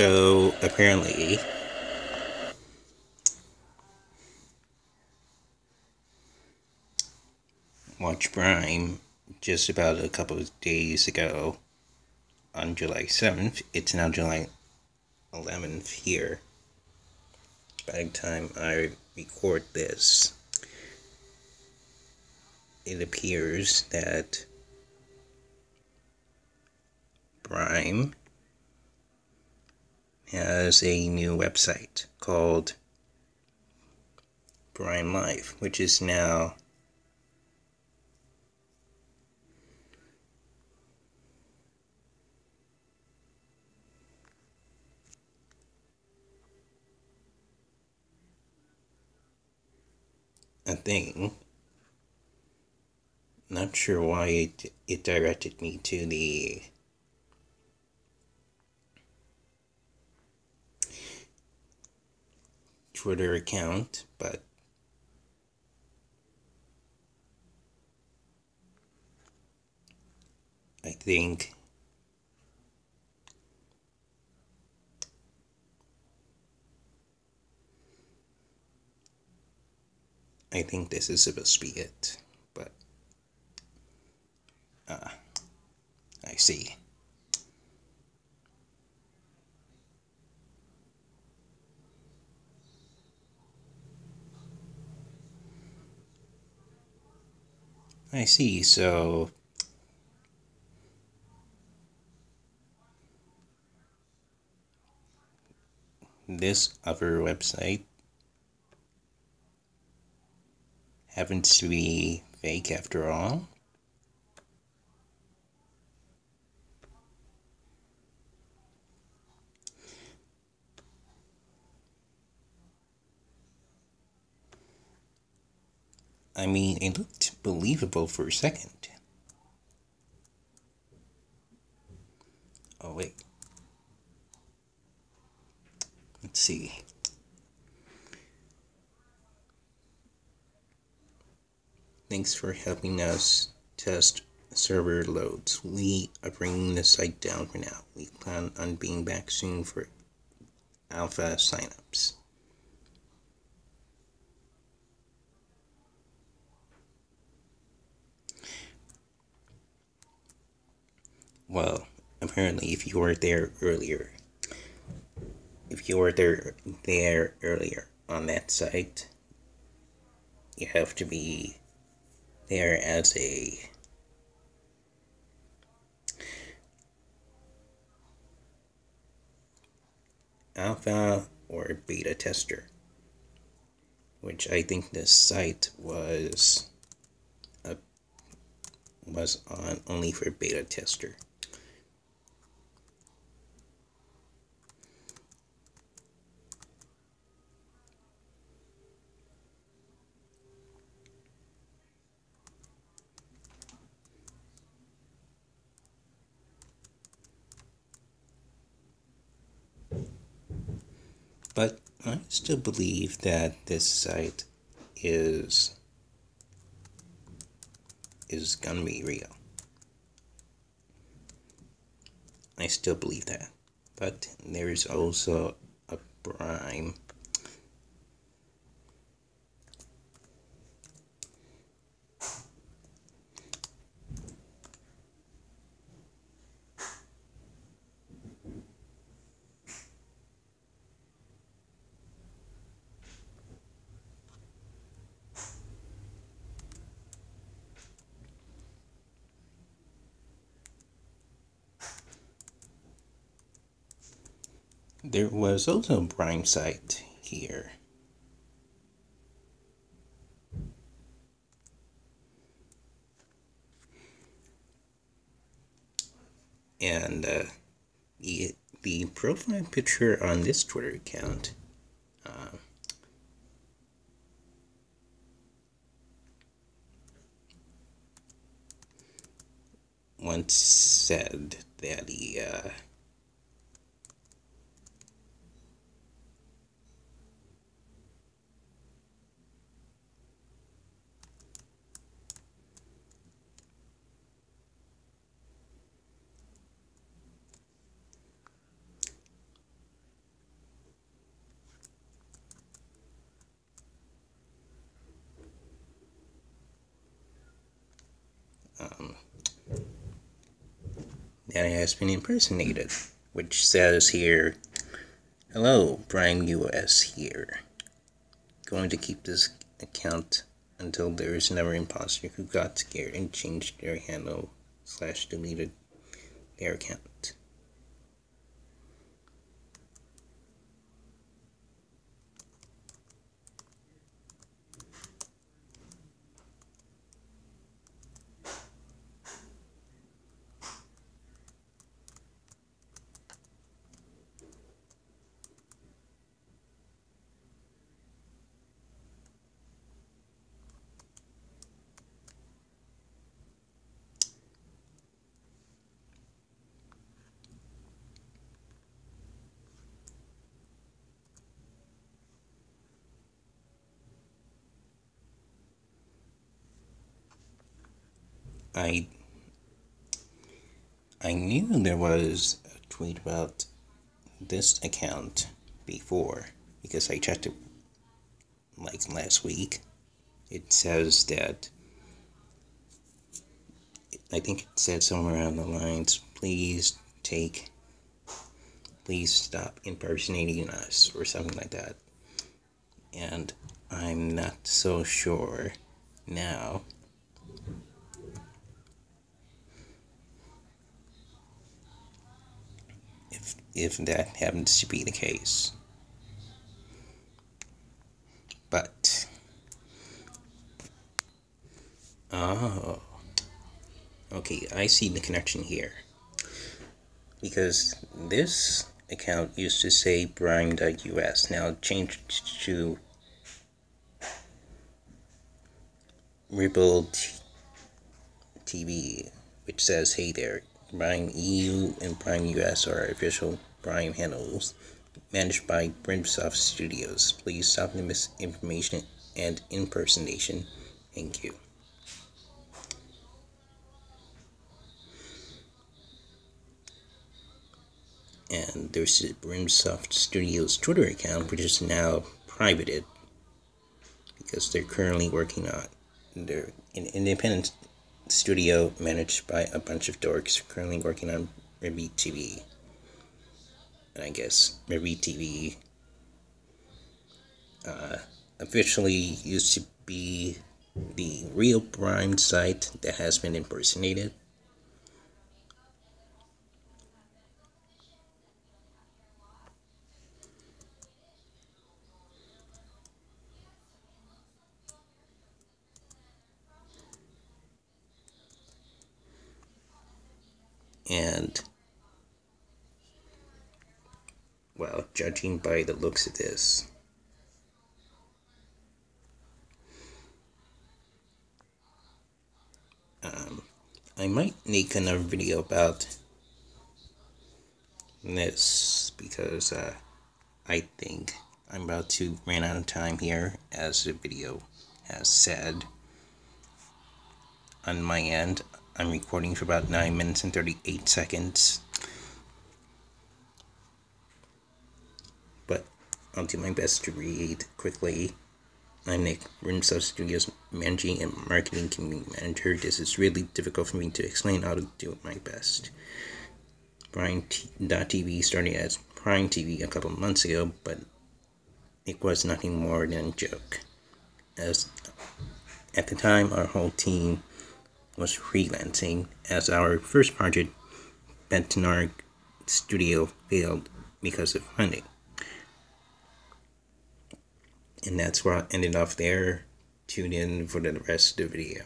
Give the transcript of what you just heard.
So apparently, Watch Brime just about a couple of days ago on July 7th. It's now July 11th here. By the time I record this, it appears that Brime has a new website called Brime Live, which is now a thing. Not sure why it, it directed me to the Twitter account, but I think I think this is supposed to be it, but uh, I see. I see, so this other website happens to be fake after all. I mean, it looked believable for a second. Oh, wait. Let's see. Thanks for helping us test server loads. We are bringing the site down for now. We plan on being back soon for alpha signups. Well, apparently, if you were there earlier, if you were there there earlier on that site, you have to be there as a alpha or beta tester, which I think this site was a, was on only for beta tester. But I still believe that this site is is gonna be real. I still believe that. But there is also a Brime There was also a Brime site here. And uh, the, the profile picture on this Twitter account uh, once said that he uh, um, that has been impersonated, which says here, Hello, Brime US here. Going to keep this account until there is another imposter who got scared and changed their handle slash deleted their account. I I knew there was a tweet about this account before because I checked it like last week. It says that I think it said somewhere around the lines, please take please stop impersonating us or something like that. And I'm not so sure now if that happens to be the case. But, oh, okay, I see the connection here. Because this account used to say Brime.us, now changed to Ribbl TV, which says, hey there, Brime EU and Brime US are official Brime handles, managed by Brimsoft Studios. Please stop the misinformation and impersonation. Thank you. And there's the Brimsoft Studios Twitter account, which is now privated because they're currently working on their independent studio managed by a bunch of dorks currently working on Ribbl TV. And I guess Ribbl TV uh, officially used to be the real Brime site that has been impersonated. and well, judging by the looks of this, um, I might make another video about this because uh, I think I'm about to run out of time here, as the video has said on my end. I'm recording for about 9 minutes and 38 seconds. But I'll do my best to read quickly. I'm Nick, Brimsoft Studios Managing and Marketing Community Manager. This is really difficult for me to explain how to do my best. Brime.tv started as Brime TV a couple months ago, but it was nothing more than a joke. As at the time, our whole team was freelancing as our first project, Bentonark Studio, failed because of funding. And that's where I ended off there. Tune in for the rest of the video.